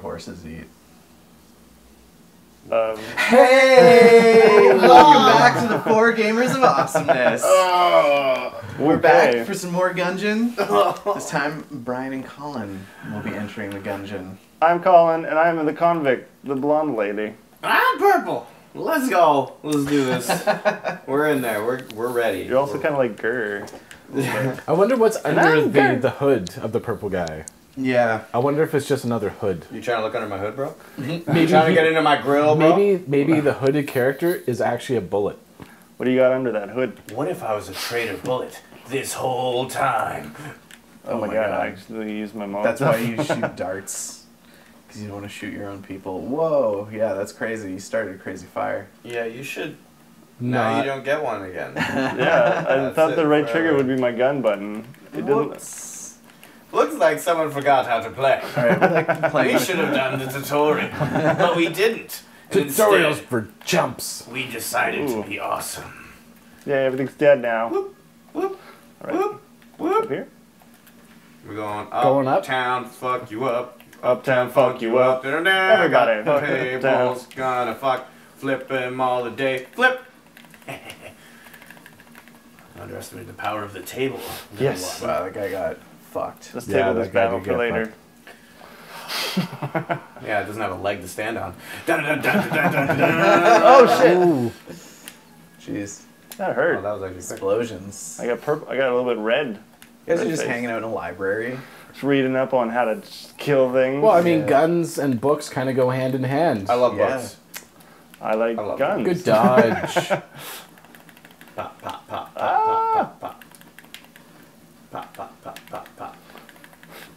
horses eat? Um, Hey! Welcome back to the Four Gamers of Awesomeness. We're okay. back for some more Gungeon. This time, Brian and Colin will be entering the Gungeon. I'm Colin, and I'm the convict, the blonde lady. I'm purple. Let's go. Let's do this. we're in there. We're we're ready. You're also kind of like Gurr. I wonder what's under the, the hood of the purple guy. Yeah. I wonder if it's just another hood. You trying to look under my hood, bro? Maybe You trying to get into my grill, bro? maybe maybe the hooded character is actually a bullet. What do you got under that hood? What if I was a traitor bullet this whole time? Oh, my, my god, God. I actually used my mouth. That's why you shoot darts. Because you don't want to shoot your own people. Whoa, yeah, that's crazy. You started a crazy fire. Yeah, you should. No, you don't get one again. yeah, I thought the right forever. trigger would be my gun button. It didn't. Whoops. Looks like someone forgot how to play. Alright, we like playing We with- should have done the tutorial, but we didn't. Tutorials Instead, for chumps. we decided Ooh. to be awesome. Yeah, everything's dead now. Whoop, whoop, All right, whoop, up whoop. here. We're going up. Going up? Town, fuck you up. Uptown, fuck you up. Everybody. fuck People's gonna fuck. Flip him all the day. Flip. Underestimated the power of the table. little Yes. one. Wow, that guy got fucked. Let's Yeah, table this guy battle for later. Yeah, it doesn't have a leg to stand on. Oh shit! Ooh, Jeez. That Oh, hurt. that was like. Explosions. I got purple. I got a little bit red. You guys are Red just face. hanging out in a library. Just reading up on how to kill things. well, I mean, Yeah. guns and books kind of go hand in hand. I love Yeah. books. I like I love guns. Good dodge. Pop, pop,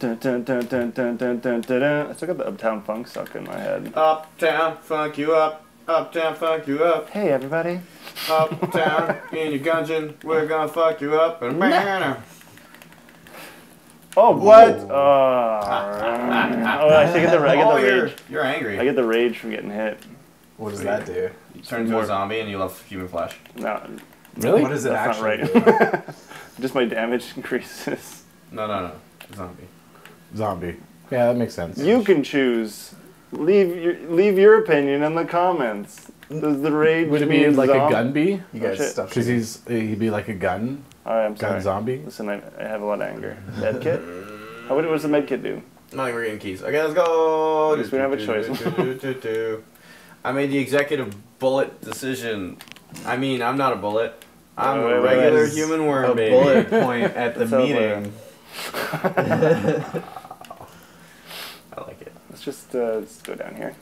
Dun, dun, dun, dun, dun, dun, dun, dun. I still got the Uptown Funk stuck in my head. Uptown Funk, you up. Uptown Funk, you up. Hey, everybody. Uptown in your gungeon, we're gonna fuck you up. And nah. Oh, what? Oh, I get the, rage. You're, you're angry. I get the rage from getting hit. What does that do? You turn into a zombie and you love human flesh. No. Really? What is it That's actually? Not right. Just my damage increases. No, no, no. Zombie. Zombie. Yeah, that makes sense. You can choose. Leave your leave your opinion in the comments. Does the rage Would it be mean like zom- a gun bee? You guys oh, shit. stop Because he's he'd be like a gun, All right, I'm gun sorry. zombie. Listen, I, I have a lot of anger. Med kit? How, what, what does the med kit do? I think we're getting keys. Okay, let's go. Guess we don't have a choice. I made the executive bullet decision. I mean, I'm not a bullet. I'm Wait, a wait, wait, regular human worm, a baby. bullet point at the meeting. I like it. Let's just uh, let's go down here.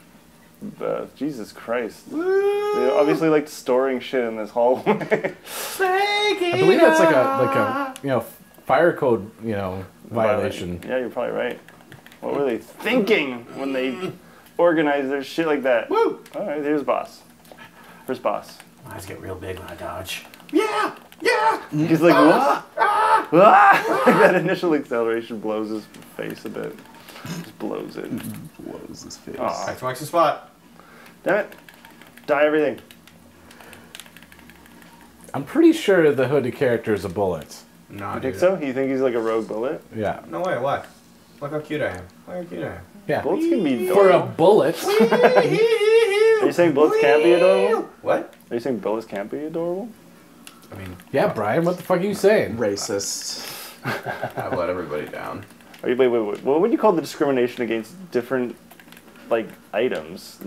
Uh, Jesus Christ. They obviously like storing shit in this hallway. I believe that's like a like a you know fire code you know violation. Yeah, you're probably right. What were they thinking when they organized their shit like that? Woo! All right, here's boss. Where's boss? My Eyes get real big when I dodge. Yeah! Yeah! He's like, what? Ah! that initial acceleration blows his face a bit. Just blows it. Blows his face. Aw. Back to Max's spot. Damn it. Die everything. I'm pretty sure the hooded character is a bullet. No, You think so? You think he's like a rogue bullet? Yeah, No way, why? Look how cute I am. Look how cute I am. yeah. Bullets can be adorable. For a adorable. bullet, Are you saying bullets can't be adorable? What? Are you saying bullets can't be adorable? I mean, yeah, Brian. What the fuck are you saying? Racist. I've let everybody down. Are you, wait, wait, wait. What would you call the discrimination against different, like, items?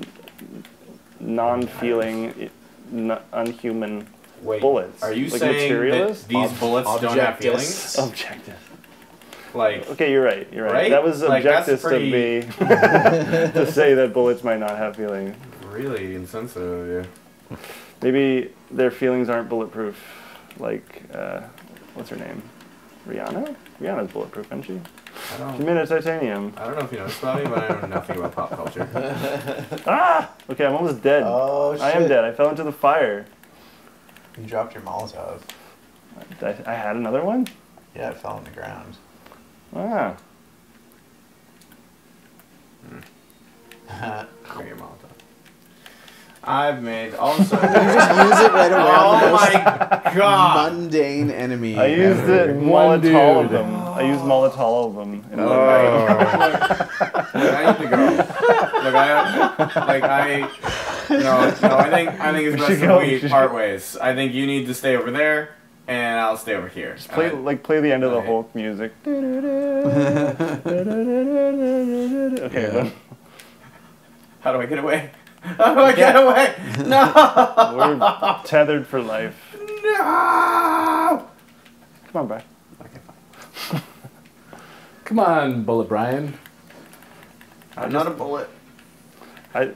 Non-feeling, n- unhuman Wait, bullets. are you like saying materialist? that these Ob- bullets don't have feelings? Objective. Like, Okay, you're right. You're right. Right? That was Like, objective pretty- to me to say that bullets might not have feelings. really insensitive of you. Maybe their feelings aren't bulletproof. Like, uh, what's her name? Rihanna? Rihanna's bulletproof, isn't she? I She don't. made of titanium. I don't know if you know this about me, but I don't know nothing about pop culture. Ah! Okay, I'm almost dead. Oh shit. I am dead. I fell into the fire. You dropped your Molotov. I, I had another one? Yeah, it fell on the ground. Ah. Bring your Molotov. I've made also. You just use it right away on the oh my god! mundane enemy. I used ever. it One Molotov of dude. them. I used Molotov of them. In Oh. my Look, I need to go. Look, I like I. No, no. I think I think it's We best should if we we part ways. I think you need to stay over there, and I'll stay over here. play Uh, like play the end of the okay. Hulk music. Okay, Yeah. how do I get away? How do I get away? No! we're tethered for life. No! Come on, Brian. Okay, fine. Come on, Bullet Brian. I'm not a bullet. I,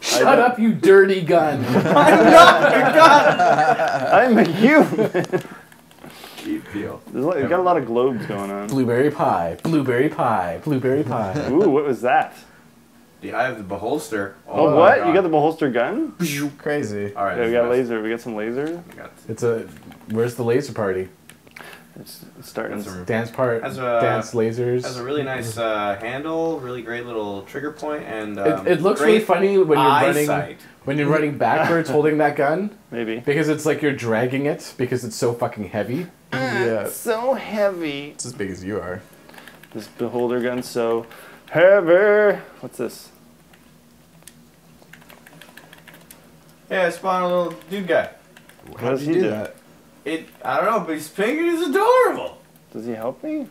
Shut I- up, you dirty gun. I'm not a gun. human. Keep deal. There's a lot, you got a lot of globes going on. blueberry pie, blueberry pie, blueberry pie. Ooh, what was that? The eye of the beholster. Oh, my what? God. You got the holster gun? Crazy. All right. Yeah, we got is laser. We got some laser. best. I got It's a. Where's the laser party? It's it's starting. That's a- Dance part. Has a- dance lasers. Has a really nice uh, handle, really great little trigger point, and um, it, it looks really funny when you're running eyesight. when you're running backwards holding that gun Maybe. because it's like you're dragging it because it's so fucking heavy. Yeah. So heavy. It's as big as you are. This beholder gun's so heavy. What's this? Yeah, I spawned a little dude guy. How does he do? that? It, I don't know, but he's pink and he's adorable. Does he help me?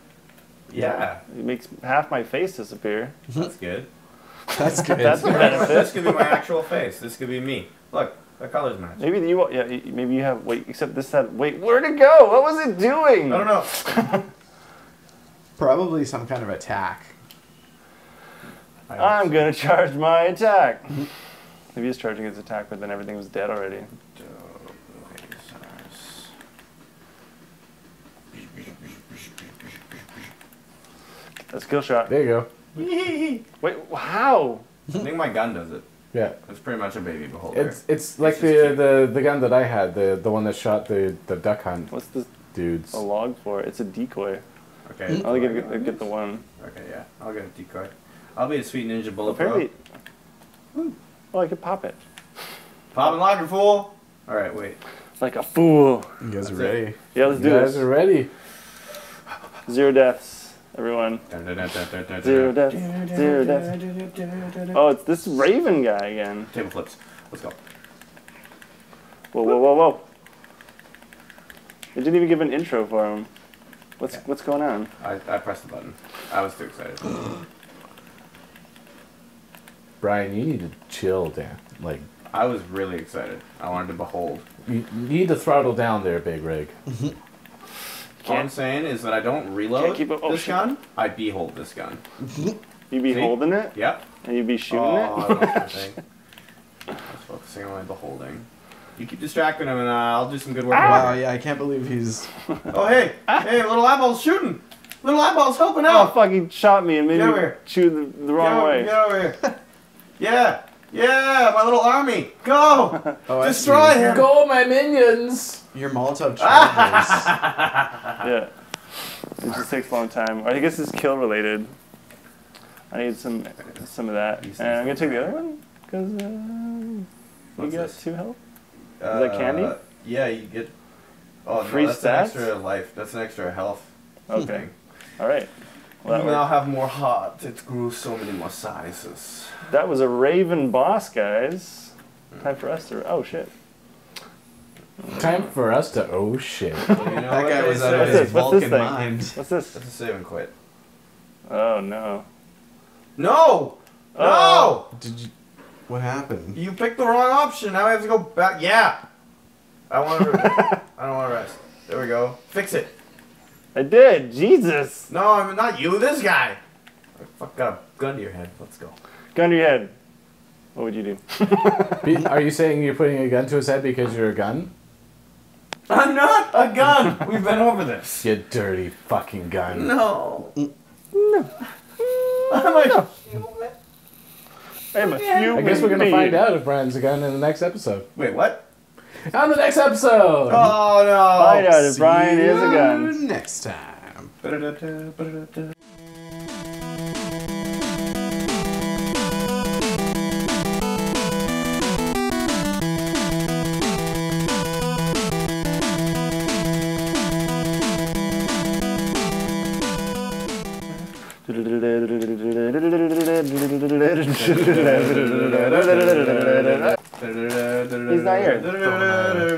Yeah, He makes half my face disappear. that's good. That's good. That's a this could be my actual face. This could be me. Look, the colors match. Maybe you. Yeah. Maybe you have. Wait. Except this had. Wait. Where'd it go? What was it doing? I don't know. Probably some kind of attack. I'm gonna charge my attack. Mm-hmm. Maybe he's charging his attack, but then everything was dead already. A skill shot. There you go. Wait. How? I think my gun does it. Yeah. It's pretty much a baby beholder. It's it's like It's the, the the gun that I had, the the one that shot the the duck hunt What's this dudes. a log for? It's a decoy. okay. I'll get, get, get the one. Okay, yeah. I'll get a decoy. I'll be a sweet ninja bullet. Apparently. Oh, I could pop it. Pop and lock and fool. All right, wait. It's like a fool. You guys are That's it. ready. Yeah, let's You do guys this. Guys are ready. Zero deaths, everyone. Zero deaths. Zero deaths. Oh, it's this Raven guy again. Table flips. Let's go. Whoa, whoa, whoa, whoa. They didn't even give an intro for him. What's Yeah. what's going on? I, I pressed the button. I was too excited. Brian, you need to chill down. Like I was really excited. I wanted to behold. you you need to throttle down there, big rig. All I'm saying is that I don't reload Can't keep up- oh, this shit. gun. I behold this gun. you be See? holding it Yep. and you be shooting oh, it? I lost my thing. I was focusing on my beholding. You keep distracting him, and uh, I'll do some good work. Wow, yeah, I can't believe he's. Oh, hey, hey, little eyeball's shooting. Little eyeball's helping Oh, out. fuck! He shot me and made Get me over here. chew the, the Get wrong over- way. Get over here. Yeah, yeah, my little army. Go. Oh, Destroy him. Go, my minions! Your Molotov charges. Yeah. It just takes a long time. I guess it's kill related. I need some some of that. And I'm gonna take the other one because uh, you What's got this? two health. Uh, that candy? Yeah, you get. Oh, Free no, that's stats? an extra life. That's an extra health. Okay. All right. Well, you now have more heart. It grew so many more sizes. that was a Raven boss, guys. Time for us to. Oh shit. Time for us to oh shit. Well, you know that guy was out of What's his this? What's this Vulcan thing? mind. What's this? That's a save and quit. Oh no. No! Oh. Did you? What happened? You picked the wrong option. Now I have to go back. Yeah! I want to. I don't want to rest. There we go. Fix it. I did. Jesus. No, I'm not you. This guy. I fuck got a gun to your head. Let's go. Gun to your head. What would you do? Be- Are you saying you're putting a gun to his head because you're a gun? I'm not a gun. We've been over this. You dirty fucking gun. No. No. I'm a human. I'm a human. I guess we're gonna being. find out if Brian's a gun in the next episode. Wait, what? On the next episode! Oh no. Find out if See Brian is a gun. Next time. Ba-da-da-da, ba-da-da-da. He's not here.